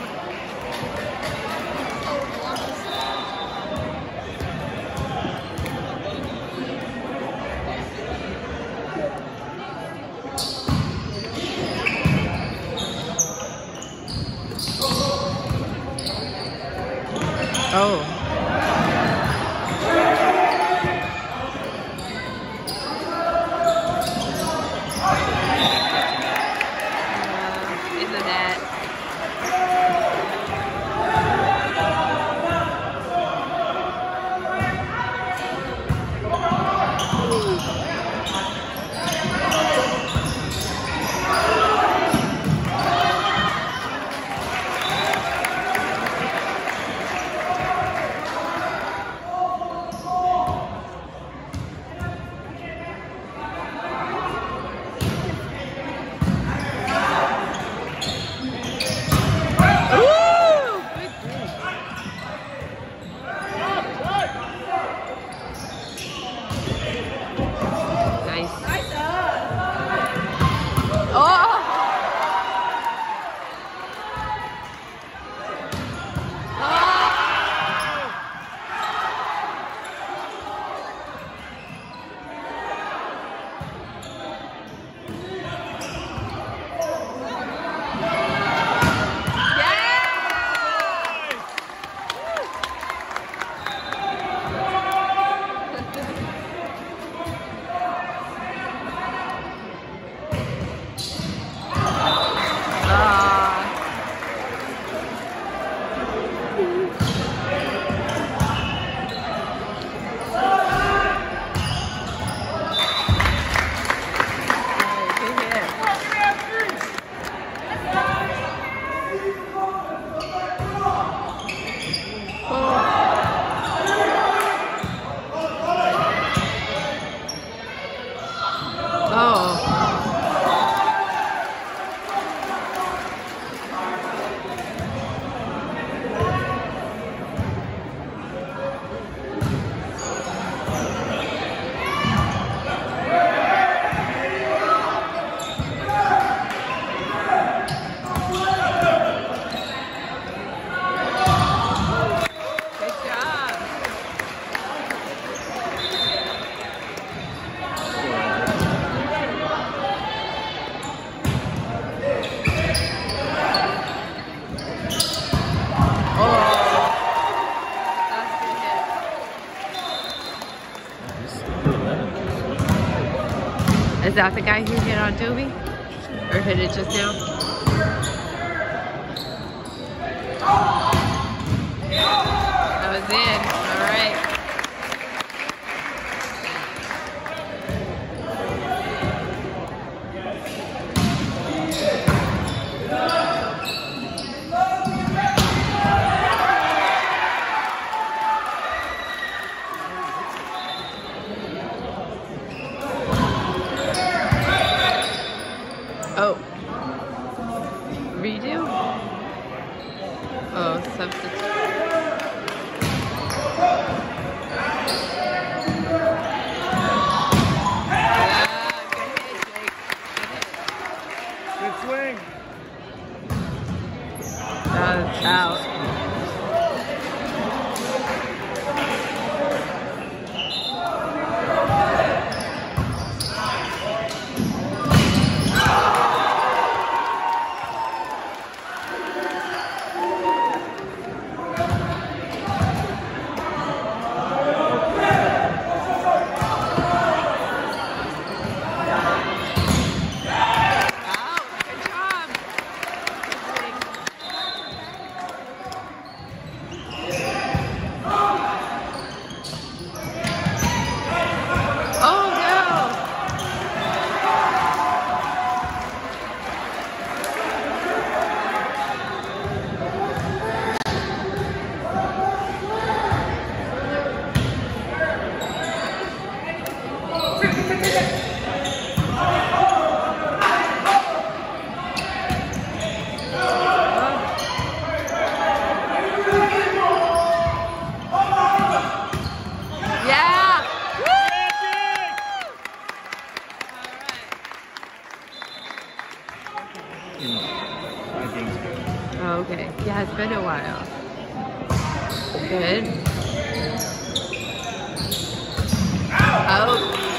one. Is that the guy who hit on Toby? Or hit it just now? That was in. All right. Substitute. Oh.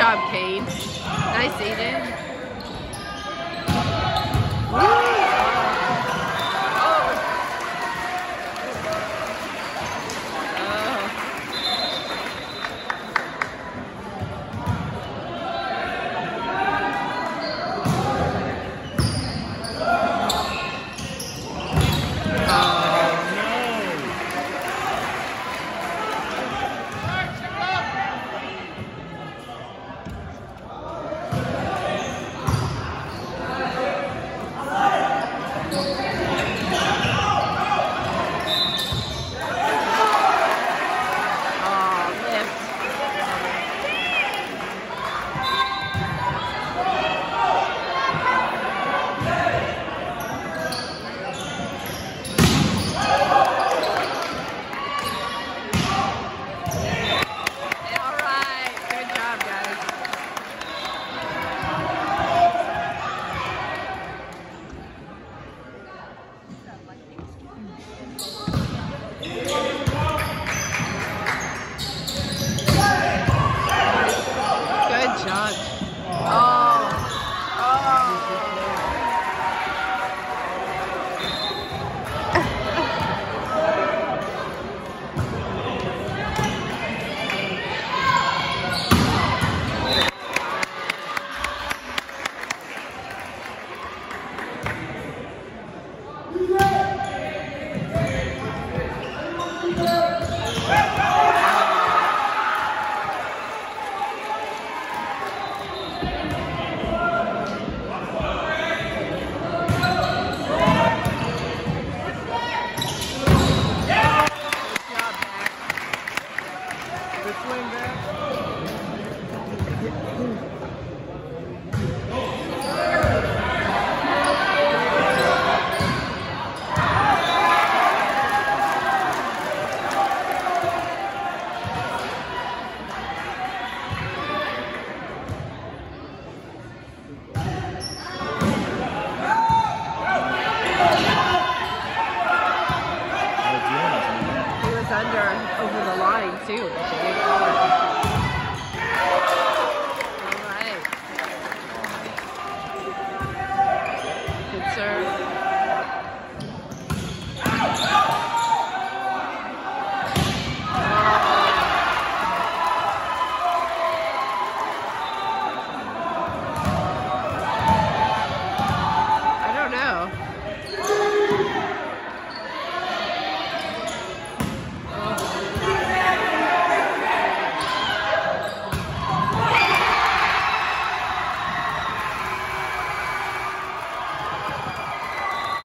Job, Kane. Nice, Aiden. Woo! swing back.